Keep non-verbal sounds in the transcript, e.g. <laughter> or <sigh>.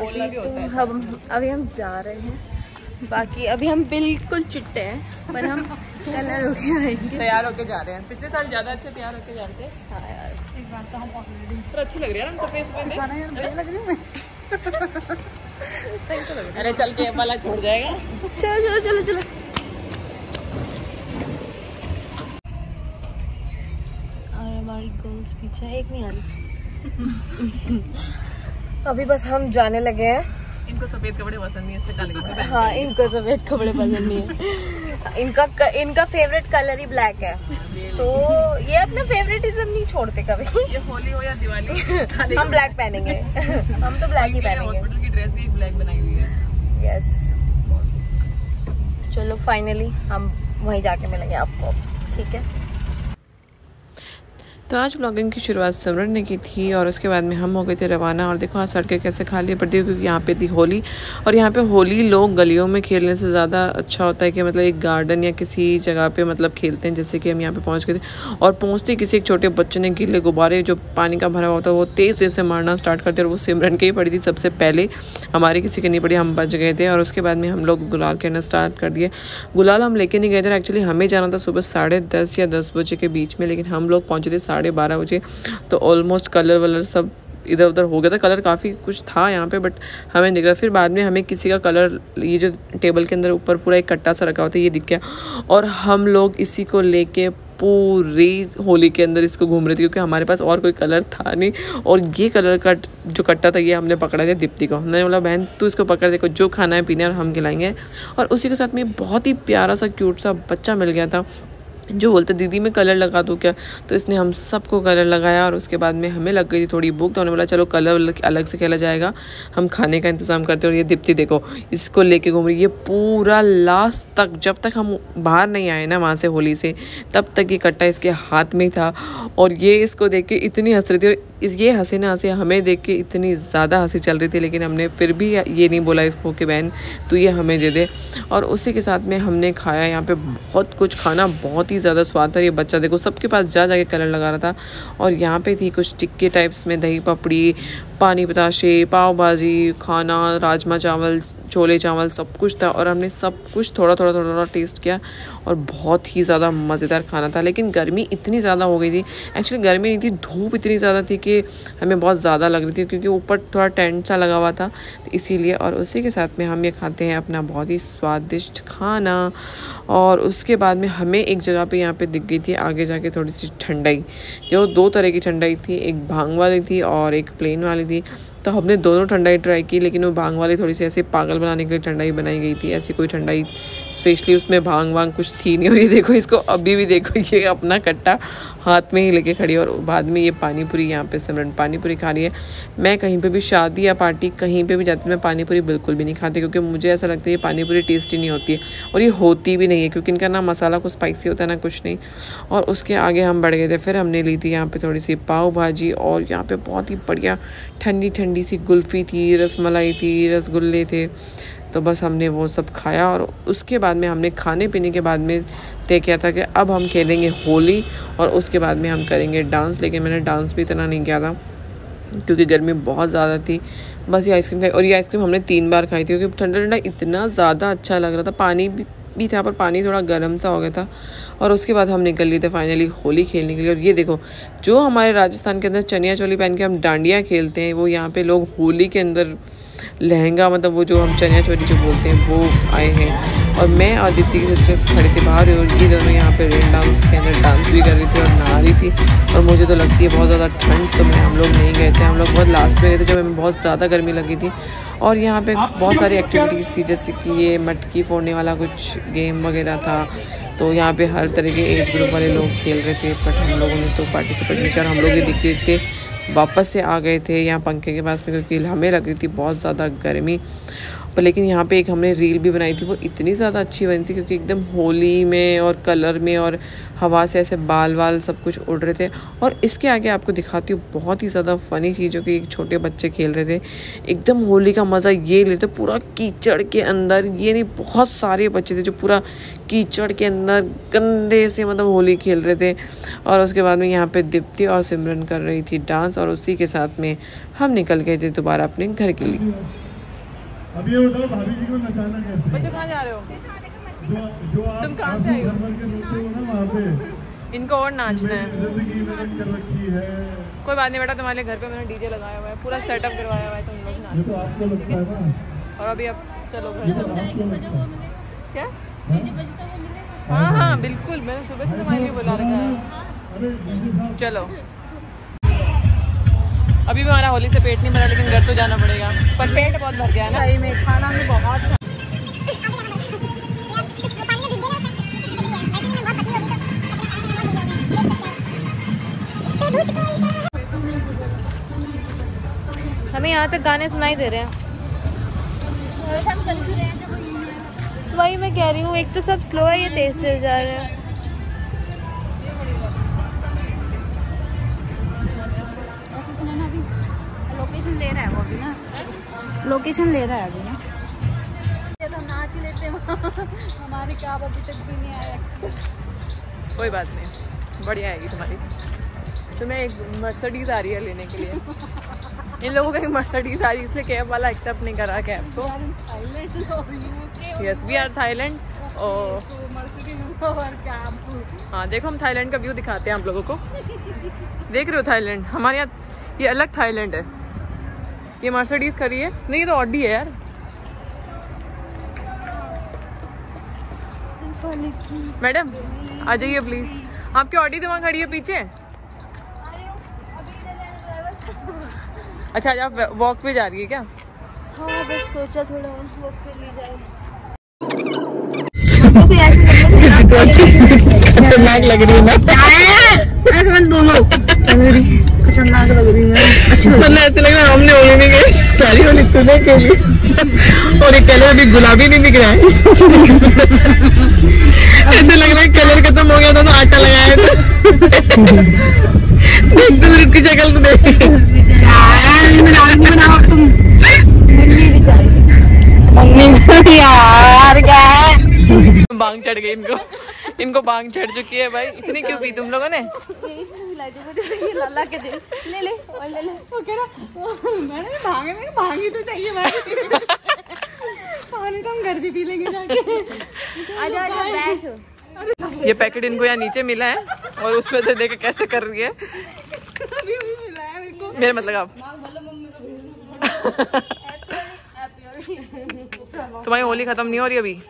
बोलना भी होता है हम अभी हम जा रहे हैं। बाकी अभी हम बिल्कुल चिट्टे हैं पर हम कलर होके आएँगे। तैयार होके जा रहे हैं। पिछले साल ज़्यादा अच्छे तैयार होके जाते हैं हाँ यार। इस बार तो हम ऑलरेडी पर अच्छी लग रही है ना सफ़ेद सफ़ेद लग रही हूँ। तो लग रहा अरे चल के वाला छोड़ जाएगा। चलो चलो चलो चलो। और हमारी गर्ल्स पीछे एक नहीं आ रही। अभी बस हम जाने लगे हैं। इनको सफ़ेद कपड़े पसंद नहीं है काले कपड़े हाँ इनको सफ़ेद कपड़े पसंद नहीं है। इनका क, इनका फेवरेट कलर ही ब्लैक है। तो ये अपना फेवरेटिज्म नहीं छोड़ते कभी। ये होली हो या दिवाली हम ब्लैक पहनेंगे। हम तो ब्लैक ही पहनेंगे। हॉस्पिटल की ड्रेस भी ब्लैक बनाई हुई है। यस चलो फाइनली हम वहीं जाके मिलेंगे आपको। ठीक है? तो आज ब्लॉगिंग की शुरुआत सिमरन ने की थी और उसके बाद में हम हो गए थे रवाना। और देखो, आज सड़कें कैसे खाली पड़ती है क्योंकि यहाँ पे थी होली। और यहाँ पे होली लोग गलियों में खेलने से ज़्यादा अच्छा होता है कि मतलब एक गार्डन या किसी जगह पे मतलब खेलते हैं, जैसे कि हम यहाँ पे पहुँच गए थे। और पहुँचते किसी एक छोटे बच्चे ने गीले गुब्बारे, जो पानी का भरा हुआ होता है वो तेज़ तेज़ से मारना स्टार्ट करते और वो सिमरन के ही पड़ी थी सबसे पहले। हमारी किसी की नहीं पड़ी, हम बच गए थे और उसके बाद में हम लोग गुलाल खेलना स्टार्ट कर दिए। गुलाल हम लेके नहीं गए थे एक्चुअली हमें जाना था सुबह साढ़े या दस बजे के बीच में, लेकिन हम लोग पहुँचे थे साढ़े बारह बजे। तो ऑलमोस्ट कलर वलर सब इधर उधर हो गया था। कलर काफ़ी कुछ था यहाँ पे बट हमें दिख रहा फिर बाद में हमें किसी का कलर ये जो टेबल के अंदर ऊपर पूरा एक कट्टा सा रखा हुआ था, ये दिख गया। और हम लोग इसी को लेके पूरी होली के अंदर इसको घूम रहे थे, क्योंकि हमारे पास और कोई कलर था नहीं। और ये कलर का जो कट्टा था, ये हमने पकड़ा था दीप्ति को। हमने बोला, बहन, तू इसको पकड़, देखो, जो खाना है, पीना है और हम खिलाएँगे। और उसी के साथ में बहुत ही प्यारा सा क्यूट सा बच्चा मिल गया था। जो बोलते, दीदी, मैं कलर लगा दूँ क्या? तो इसने हम सबको कलर लगाया और उसके बाद में हमें लग गई थी थोड़ी भूख तो उन्होंने बोला, चलो, कलर अलग से खेला जाएगा। हम खाने का इंतज़ाम करते हैं और ये दीप्ति देखो, इसको लेके घूम रही ये पूरा लास्ट तक, जब तक हम बाहर नहीं आए ना वहाँ से होली से, तब तक ये कट्टा इसके हाथ में था। और ये इसको देख के इतनी हंस रही थी और इस, ये हँसी ना हँसी हमें देख के इतनी ज़्यादा हँसी चल रही थी, लेकिन हमने फिर भी ये नहीं बोला इसको कि, बहन, तू ये हमें दे दे। और उसी के साथ में हमने खाया, यहाँ पे बहुत कुछ खाना, बहुत ही ज़्यादा स्वाद था ये बच्चा देखो सबके पास जा जाके कलर लगा रहा था। और यहाँ पे थी कुछ टिक्के टाइप्स में दही पापड़ी, पानी पताशे, पाव भाजी, खाना, राजमा चावल छोले चावल सब कुछ था और हमने सब कुछ थोड़ा थोड़ा थोड़ा थोड़ा टेस्ट किया और बहुत ही ज़्यादा मज़ेदार खाना था। लेकिन गर्मी इतनी ज़्यादा हो गई थी। एक्चुअली गर्मी नहीं थी, धूप इतनी ज़्यादा थी कि हमें बहुत ज़्यादा लग रही थी क्योंकि ऊपर थोड़ा टेंट सा लगा हुआ था। तो इसीलिए और उसी के साथ में हम ये खाते हैं अपना बहुत ही स्वादिष्ट खाना। और उसके बाद में हमें एक जगह पे यहाँ पे दिख गई थी आगे जाके थोड़ी सी ठंडाई। जो दो तरह की ठंडाई थी, एक भाँग वाली थी और एक प्लेन वाली थी। तो हमने दोनों ठंडाई ट्राई की, लेकिन वो भाँग वाली थोड़ी सी ऐसे पागल बनाने के लिए ठंडाई बनाई गई थी, ऐसी कोई ठंडाई स्पेशली उसमें भाँग वांग कुछ थी नहीं और ये देखो, इसको अभी भी देखो, ये अपना कट्टा हाथ में ही लेके खड़ी है और बाद में ये पानी पूरी यहाँ पे सिमरन पानी पूरी खा रही है। मैं कहीं पे भी शादी या पार्टी कहीं पे भी जाती हूँ, मैं पानी पूरी बिल्कुल भी नहीं खाती क्योंकि मुझे ऐसा लगता है ये पानी पूरी टेस्टी नहीं होती है और ये होती भी नहीं है क्योंकि इनका ना मसाला कुछ स्पाइसी होता है ना कुछ नहीं। और उसके आगे हम बढ़ गए थे, फिर हमने ली थी यहाँ पर थोड़ी सी पाव भाजी और यहाँ पर बहुत ही बढ़िया ठंडी ठंडी सी गुल्फ़ी थी, रसमलाई थी, रसगुल्ले थे। तो बस हमने वो सब खाया और उसके बाद में हमने खाने पीने के बाद में तय किया था कि अब हम खेलेंगे होली और उसके बाद में हम करेंगे डांस, लेकिन मैंने डांस भी इतना नहीं किया था क्योंकि गर्मी बहुत ज़्यादा थी। बस ये आइसक्रीम खाई और ये आइसक्रीम हमने तीन बार खाई थी क्योंकि ठंडा ठंडा इतना ज़्यादा अच्छा लग रहा था। पानी भी भी था पर पानी थोड़ा गर्म सा हो गया था और उसके बाद हम निकल लिए थे फाइनली होली खेलने के लिए। और ये देखो, जो हमारे राजस्थान के अंदर चनिया चोली पहन के हम डांडिया खेलते हैं, वो यहाँ पे लोग होली के अंदर लहंगा मतलब वो जो हम चनिया चोली जो बोलते हैं वो आए हैं। और मैं और दीप्ति की सिस्टर खड़े थे बाहर और ये दोनों यहाँ पे रेन डांस के अंदर डांस भी कर रही थी और नहा रही थी। और मुझे तो लगती है बहुत ज़्यादा ठंड तो मैं हम लोग नहीं गए थे। हम लोग बहुत लास्ट में गए थे जब हमें बहुत ज़्यादा गर्मी लगी थी। और यहाँ पे बहुत सारी एक्टिविटीज़ थी जैसे कि ये मटकी फोड़ने वाला कुछ गेम वगैरह था। तो यहाँ पे हर तरह के एज ग्रुप वाले लोग खेल रहे थे बट हम लोगों ने तो पार्टिसिपेट नहीं किया। हम लोग ये दिखते थे वापस से आ गए थे। यहाँ पंखे के पास में क्योंकि हमें लग रही थी बहुत ज़्यादा गर्मी। पर लेकिन यहाँ पे एक हमने रील भी बनाई थी, वो इतनी ज़्यादा अच्छी बनी थी क्योंकि एकदम होली में और कलर में और हवा से ऐसे बाल वाल सब कुछ उड़ रहे थे। और इसके आगे आपको दिखाती हूँ, बहुत ही ज़्यादा फ़नी चीज़ जो कि एक छोटे बच्चे खेल रहे थे। एकदम होली का मज़ा ये लेते, पूरा कीचड़ के अंदर, ये नहीं, बहुत सारे बच्चे थे जो पूरा कीचड़ के अंदर गंदे से मतलब होली खेल रहे थे। और उसके बाद में यहाँ पे दीप्ति और सिमरन कर रही थी डांस और उसी के साथ में हम निकल गए थे दोबारा अपने घर के लिए। अब ये बताओ भाभी जी को नचाना कैसे? बच्चों कहाँ जा रहे हो? जो जो आप तुम कहाँ से हो? हो ना वहाँ पे। इनको और नाचना है। ज़िंदगी मैंने कर रखी है। कोई बात नहीं बेटा तुम्हारे घर पे मैंने डीजे लगाया हुआ है पूरा सेटअप करवाया हुआ है तुम लोग नाचो तो आपको लगता है ना। और अभी अब चलो घर तो है क्या? हाँ? हाँ हाँ बिल्कुल मैंने सुबह से तुम्हारे लिए बुला रखा है। जीजू साहब। चलो। अभी भी हमारा होली से पेट नहीं भरा लेकिन घर तो जाना पड़ेगा। पर पेट बहुत भर गया ना। सही में खाना में बहुत हमें यहाँ तक गाने सुनाई दे रहे हैं। वही मैं कह रही हूँ एक तो सब स्लो है ये तेज तेज जा रहे हैं। लोकेशन ले रहा है वो अभी ना। लोकेशन ले रहा है अभी ना। ये तो नाच ही लेते हैं। हमारे क्या अभी तक भी नहीं आया। कोई बात नहीं। बढ़िया आएगी तुम्हारी। तुम्हें एक मर्सडीज आ रही है लेने के लिए। इन लोगों का एक मर्सडीज आ रही है। इसलिए कैब वाला एक्सेप्ट नहीं करा कैब को। यस वी आर थाईलैंड और हाँ देखो हम थाईलैंड का व्यू दिखाते हैं आप लोगों को। देख रहे हो थाईलैंड हमारे यहाँ ये अलग थाईलैंड है। ये मर्सिडीज खड़ी है। नहीं ये तो ऑडी है यार। मैडम आ जाइए प्लीज़ आपकी ऑडी तो वहाँ खड़ी है पीछे? अच्छा आज आप वॉक पे जा रही है क्या? हाँ बस सोचा थोड़ा वॉक कर ली जाए। <laughs> लग रही है ना। <laughs> दोनों। <laughs> खतरनाक लग रही है। मतलब ऐसे लग रहा है हमने होली नहीं गई सारी होली तूने खेली और एक कलर अभी गुलाबी नहीं दिख रहा है। ऐसे लग रहा है कलर खत्म हो गया था ना आटा लगाया था। देख तो इसकी शक्ल तो देख। यार क्या बांग चढ़ गई इनको। इनको बांग चढ़ चुकी है भाई। इतनी क्यों पी तुम लोगों ने? ये पैकेट इनको यहाँ नीचे मिला है और उसमें से देख कैसे कर रही है। मेरे मतलब आप। <laughs> तुम्हारी होली खत्म नहीं हो रही अभी?